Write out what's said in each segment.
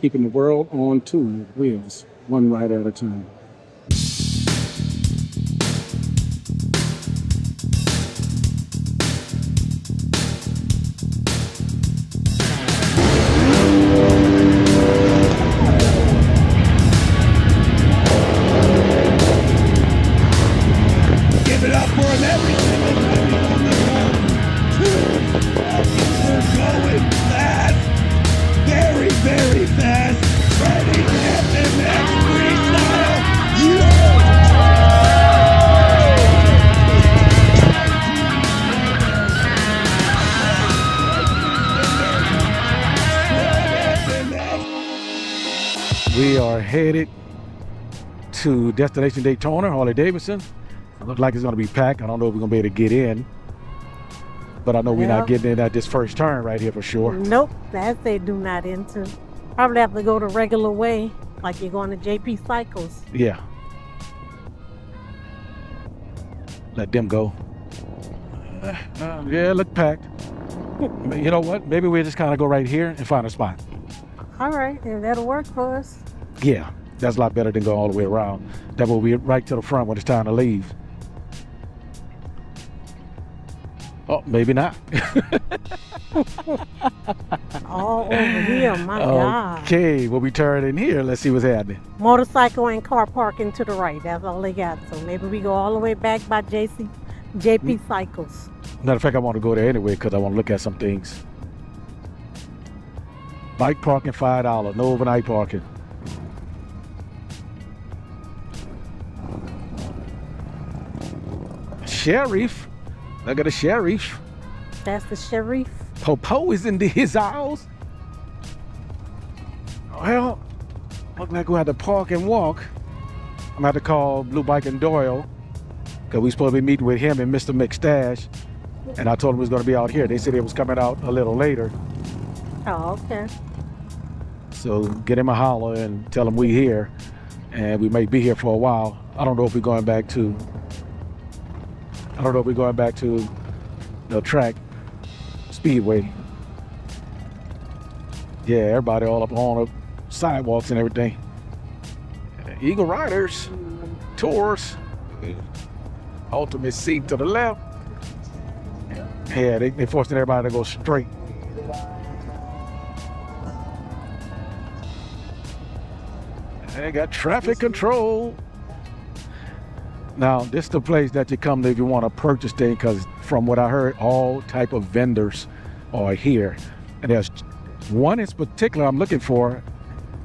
keeping the world on two wheels, one ride at a time. Headed to Destination Daytona, Harley Davidson. It looks like it's going to be packed. I don't know if we're going to be able to get in, but I know we're not getting in at this first turn right here for sure. Nope, that they do not enter. Probably have to go the regular way, like you're going to JP Cycles. Yeah. Let them go. Uh, uh, yeah, look packed. You know what? Maybe we just kind of go right here and find a spot. All right, if that'll work for us. Yeah, that's a lot better than go all the way around. That will be right to the front when it's time to leave. Oh, maybe not. All over here, my God. okay, we'll be turning in here. Let's see what's happening. Motorcycle and car parking to the right. That's all they got. So maybe we go all the way back by JC, JP mm. Cycles. Matter of fact, I want to go there anyway because I want to look at some things. Bike parking, five dollars. No overnight parking. Sheriff, look at the sheriff. That's the sheriff. Popo is in his house. Well, look like we have to park and walk. I'm gonna have to call Blue Bike and Doyle because we supposed to be meeting with him and Mr. McStash. And I told him we was gonna be out here. They said it was coming out a little later. Oh, okay. So get him a holler and tell him we here. And we may be here for a while. I don't know if we're going back to I don't know if we're going back to the track speedway. Yeah, everybody all up on the sidewalks and everything. Eagle Riders, tours, ultimate seat to the left. Yeah, they, they forcing everybody to go straight. They got traffic control. Now, this is the place that you come to if you want to purchase things, because from what I heard, all type of vendors are here. And there's one in particular I'm looking for,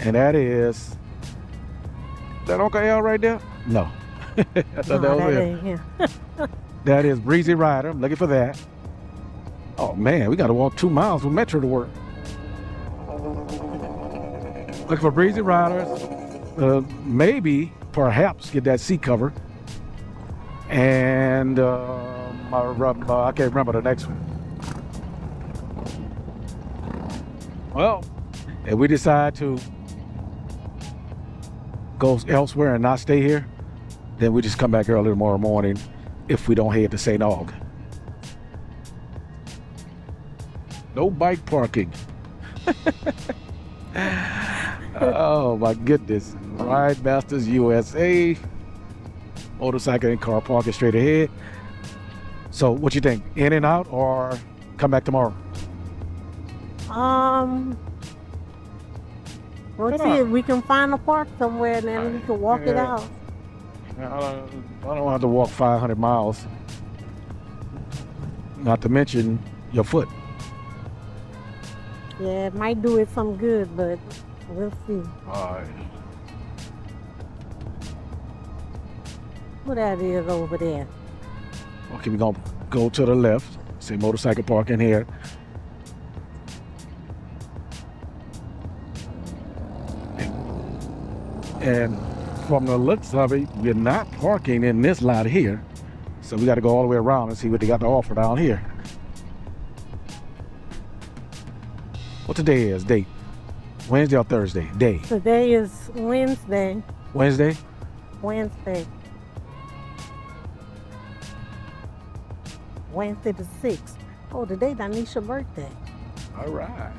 and that is, is that Uncle L right there? No. I thought No, that was that it. ain't him. That is Breezy Rider. I'm looking for that. Oh man, we got to walk two miles with Metro to work. Looking for Breezy Riders. Uh, maybe, perhaps, get that seat cover. And um, uh, I can't remember the next one. Well, if we decide to go elsewhere and not stay here, then we just come back early tomorrow morning if we don't head to St. Aug. No bike parking. oh my goodness. Ride Masters USA. Motorcycle and car parking straight ahead. So what you think? In and out or come back tomorrow? Um, we'll see if we can find a park somewhere and then we can walk it out. I don't, I don't have to walk 500 miles. Not to mention your foot. Yeah, it might do it some good, but we'll see. All right. What that is over there. Okay, we're gonna go to the left. Say motorcycle parking here. And from the looks of it, we're not parking in this lot here. So we got to go all the way around and see what they got to offer down here. What today is? Day. Wednesday or Thursday? Day. Today is Wednesday. Wednesday? Wednesday. Wednesday the 6th. Oh, today Danisha's birthday. All right.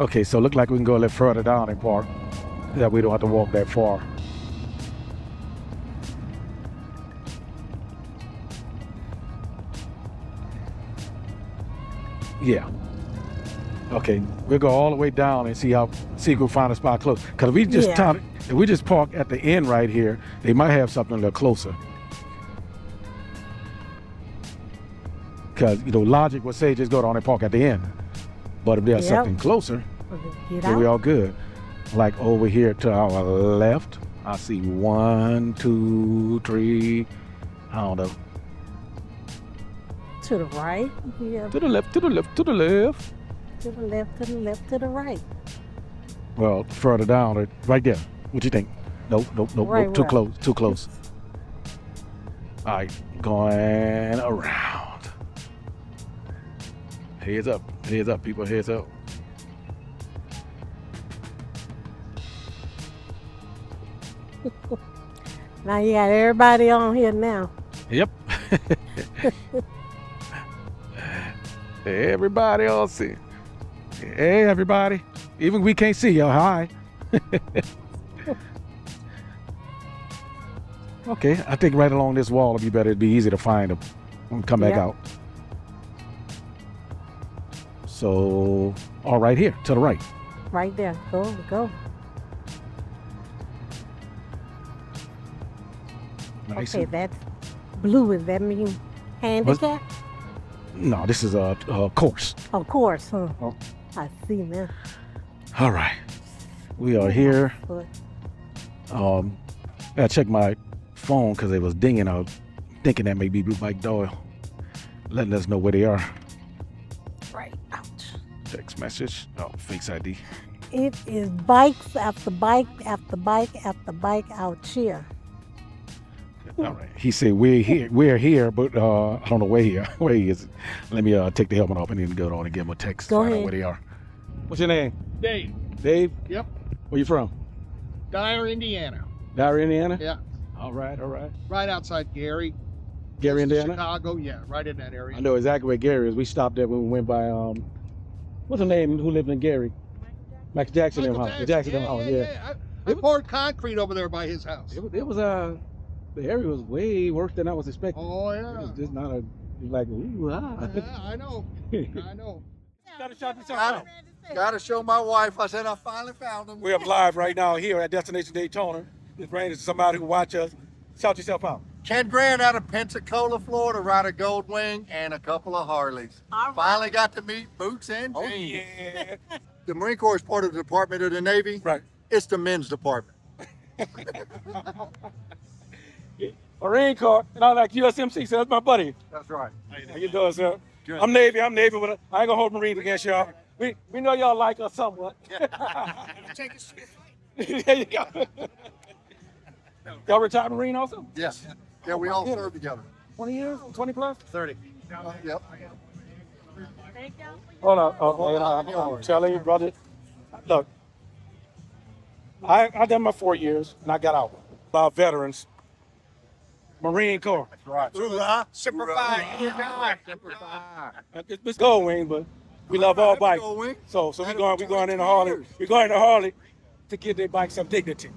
Okay, so look like we can go a little further down and park. That we don't have to walk that far. Yeah. Okay, we'll go all the way down and see how see if we find a spot close. Cause if we just Yeah. time, if we just park at the end right here, they might have something a little closer. Cause you know, logic would say just go down and park at the end. But if there's Yep. something closer, then we all good. Like over here to our left, I see one, two, three. I don't know. To the right. Yeah. To the left, to the left, to the left. To the left, to the left, to the right. Well, further down, right there. What you think? Nope, nope, nope, Right nope. Too where? close, too close. All right, going around. Heads up, heads up, people, heads up. Now you got everybody on here now. Yep. everybody all see. Hey, everybody. Even we can't see y'all. Hi. okay, I think right along this wall it'd be better. It'd be easy to find them come back Yep. out. So, all right here to the right. Right there. Go, go. Nice. Okay, that's blue. Does that mean handicap? No, this is a, a course. Of course. Huh? Oh. I see now. All right. We are here. Um, I checked my phone because it was dinging. I was thinking that may be Blue Bike Doyle, letting us know where they are. Right. Ouch. Text message. Oh, Face ID. It is bikes after bike after bike after bike out here. All right. He said we're here. We're here, but uh, I don't know where he where he is. Let me uh, take the helmet off and then go on and give him a text. Go find out ahead. where they are. What's your name? Dave. Dave. Yep. Where you from? Dyer, Indiana. Gary, Indiana. Yeah. All right. All right. Right outside Gary. Gary, Indiana. Chicago. Yeah, right in that area. I know exactly where Gary is. We stopped there when we went by um, what's her name? Who lived in Gary? Max Jackson. Michael them house. Jackson. Jackson them house. Yeah. yeah. I, I poured concrete over there by his house. It was, it was uh, the area was way worse than I was expecting. Oh yeah. It yeah. was just not a it like ooh ah. yeah, I know. I know. Gotta shout yourself Got out. Got to show my wife. I said I finally found him. We're live right now here at Destination Daytona. This brain is somebody who watch us. Shout yourself out. Ken Grant out of Pensacola, Florida, ride a Gold Wing and a couple of Harleys. Finally got to meet Boots and Oh Jeans. yeah. The Marine Corps is part of the Department of the Navy. right. It's the men's department. Marine Corps, and I like USMC, so that's my buddy. That's right. How you doing, sir? Good. I'm Navy. I'm Navy, but I ain't gonna hold Marines against y'all. We we know y'all like us somewhat. Take a shit. There you go. y'all retired Marine also? Yes. Yeah, we all served together. 20 years? 20 plus? 30. Uh, yep. Hold on. Oh, hold on. Hold on. Telling you, brother. Look, I I done my four years and I got out. About veterans, Marine Corps. That's right. Hoorah. Semper Fi. It's, it's Gold Wing, but we love all bikes. So so we Had it going we going in the Harley. years. We going to Harley to give their bikes some dignity.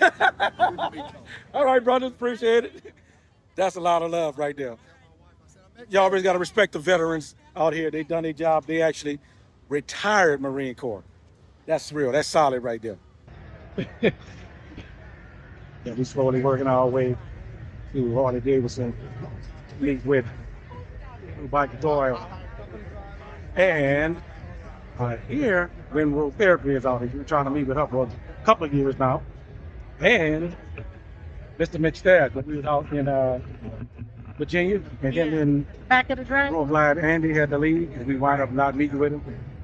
all right, brothers, appreciate it. That's a lot of love right there. Y'all always got to respect the veterans out here. They done their job. They actually retired Marine Corps. That's real. That's solid right there. yeah, we slowly working our way to Harley Davidson. Meet with Mike Doyle. And uh, here, when World Therapy is out here, we're trying to meet with her for a couple of years now. And Mr. McStash, but we was out in uh, Virginia, and then in Back of the drive. Brooklyn Andy had to leave, and we wound up not meeting with him.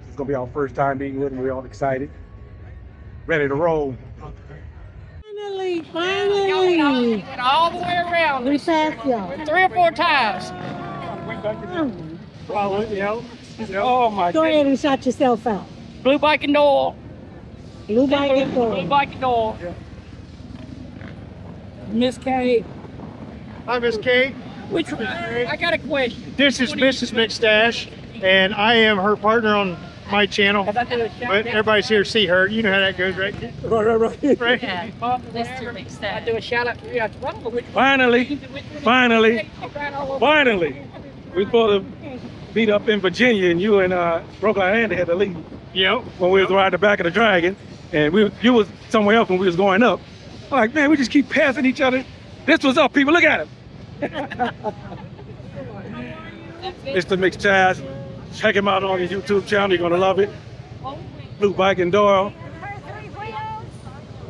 It's gonna be our first time meeting with him. We're all excited, ready to roll. Finally, Y'all finally. went all the way around We passed y'all. three or four times. Oh my Go ahead and shout yourself out. Blue bike and Doyle. Blue bike and Doyle. Blue bike and Noel. Miss Kay. Hi, Miss Kate. Which one? I got a question. This is What Mrs. McStash, and I am her partner on my channel. Cause I do a shout But everybody's here to see her. You know how that goes, right? Right, right, right. Right? Yeah, Mr. I do a shout out to you. I don't know which Finally, finally, finally, we supposed to meet up in Virginia, and you and uh, Brooklyn Andy had to leave Yep. when we was riding the back of the Dragon, and we you was somewhere else when we was going up. I'm like, man, we just keep passing each other. This was up, people. Look at him. Mr. McStash. Check him out on his YouTube channel. You're gonna love it. Blue Bike and Doyle.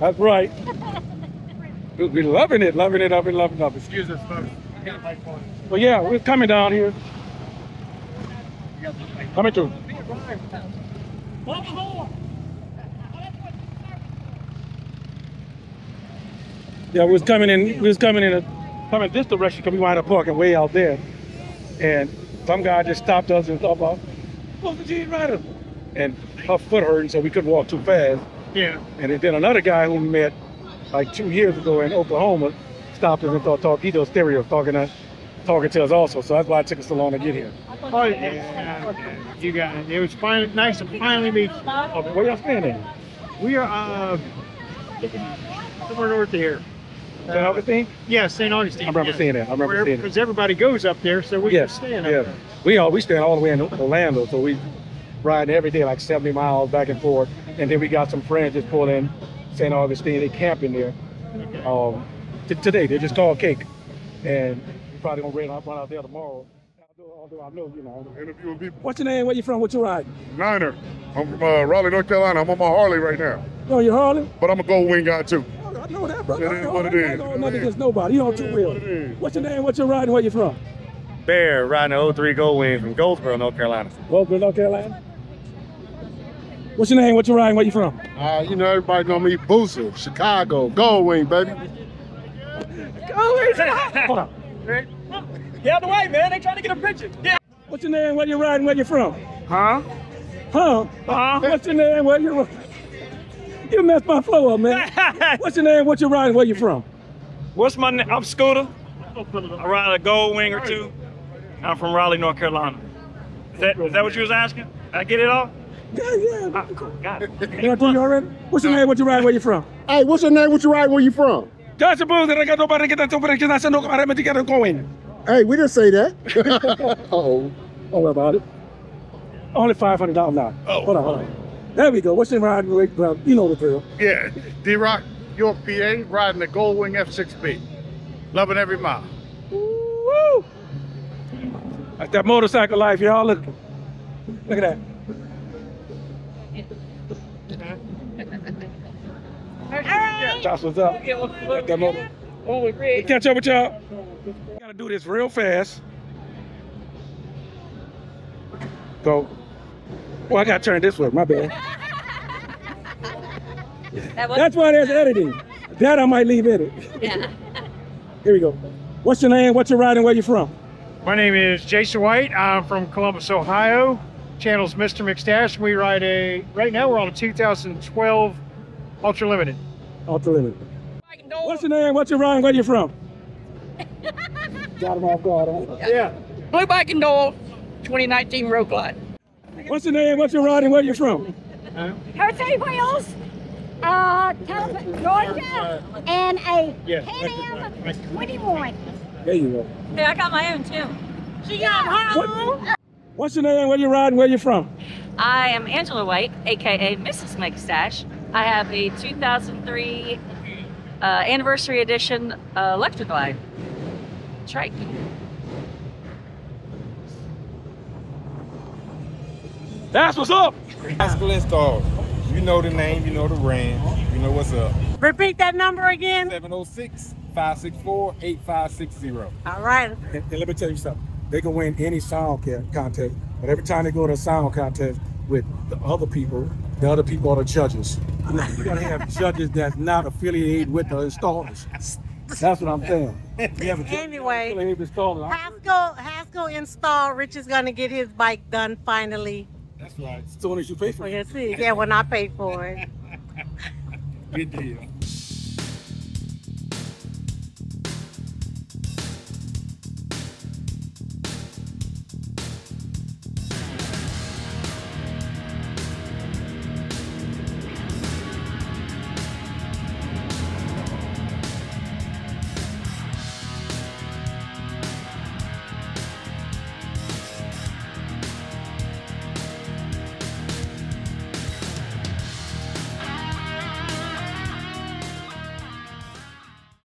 That's right. We- We're loving it, loving it, loving it, loving it. it. Excuse us, folks. I got my phone. But yeah, we're coming down here. Coming through. Yeah, we was coming in. We was coming in a coming this direction because we wound up parking way out there, and some guy just stopped us and thought about, "What's the Gene Rider?" And her foot hurting, so we couldn't walk too fast. Yeah. And then another guy who we met like two years ago in Oklahoma stopped us and thought talk he does stereo talking to talking to us also. So that's why it took us so long to get here. Oh, yeah. You got it. It was finally nice to finally meet you. Oh, where y'all standing? We are uh, somewhere north of here. St. Augustine? Yeah, St. Augustine. I remember seeing that. I remember seeing it. Because everybody goes up there, so we Yes, can stand up yeah. there. We all we stand all the way in Orlando, so we riding every day like 70 miles back and forth. And then we got some friends just pulled in St. Augustine. They camping there. Um, t- today they just called cake, and we probably gonna run out, run out there tomorrow. Although, although I know, you know. Interviewing people. What's your name? Where you from? What you ride? Niner. I'm from uh, Raleigh, North Carolina. I'm on my Harley right now. Oh, you Harley? But I'm a gold wing guy too. I know that, brother. It I is know, what it I is. know It nothing is. against nobody. You know two too wheel. what it is. What's your name? What you riding? Where you from? Bear riding the 03 Gold Wing from Goldsboro, North Carolina. Wolfville, North Carolina. What's your name? What you riding? Where you from? Uh, you know, everybody know me, Booster, Chicago, gold wing, baby. Hold on. Get out the way, man. They trying to get a picture. Yeah. What's your name? Where you riding? Where you from? Huh? Huh? Huh? What's your name? Where you? You messed my flow up, man. What's your name? What you riding? Where you from? What's my name? I'm Scooter. I ride a Gold Wing or two. I'm from Raleigh, North Carolina. Is that, is that what you was asking? Did I get it all? Yeah, yeah. Ah, cool. Got it. Did I tell you already? What's your name? What you ride? Where you from? Hey, what's your name? What you ride? Where you from? That's a booze that I got nobody get that nobody get that no nobody me together going. Hey, we didn't say that. oh. Don't worry about it. Only five hundred dollars now. Oh. Hold on, hold on. There we go. What's your riding? Wait, well, uh, You know the drill. Yeah, D-Rock, York, PA, riding the gold wing F6B. Loving every mile. Woo! That's that motorcycle life, y'all. Look, look at that. Josh, what's up? Got that motor. Oh, we We catch up with y'all. Gotta do this real fast. Go. Well, I gotta turn this way. My bad. That's why there's editing. That I might leave in it. Yeah. Here we go. What's your name? What's your riding? Where you from? My name is Jason White. I'm from Columbus, Ohio. Channel's Mr. McStash. We ride a, right now we're on a 2012 Ultra Limited. Ultra Limited. What's your name? What's your riding? Where you from? Got him off guard, huh? Yeah. Blue Bike and Doyle, 2019 Road Glide. What's your name? What's your riding? Where you from? Hurricane Wheels, uh, Cal- Georgia, and a Yeah. Pan Am 21. There you go. Yeah, I got my own too. She got her own. What's your name? Where you riding? Where you from? I am Angela White, aka Mrs. McStash. I have a 2003 uh, anniversary edition uh, Electric Glide trike. That's what's up. Bicycle install. You know the name, you know the brand, you know what's up. Repeat that number again. 706 564 8560. All right. And, and let me tell you something. They can win any sound contest, but every time they go to a sound contest with the other people, the other people are the judges. You, know, you gotta have judges that's not affiliated with the installers. That's what I'm saying. We have a Anyway, affiliated with. Haskell, Haskell install. Rich is gonna get his bike done finally. That's right. As soon as you pay for We're it. gonna see. Yeah, when I pay for it. Good deal.